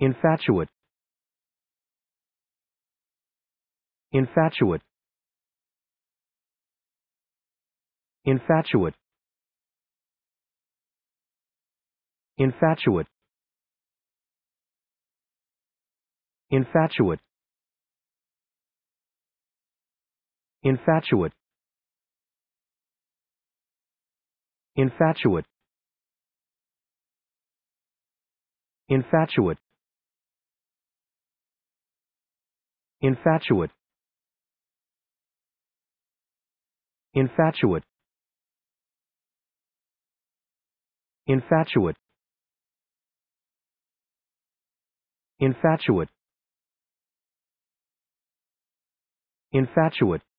infatuate. Infatuate. Infatuate. Infatuate. Infatuate. Infatuate. Infatuate. Infatuate infatuate. Infatuate. Infatuate. Infatuate. Infatuate